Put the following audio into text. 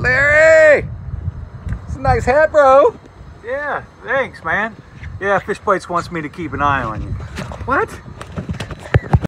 Larry! It's a nice hat, bro. Yeah, thanks, man. Yeah, Fish Bites wants me to keep an eye on you. What?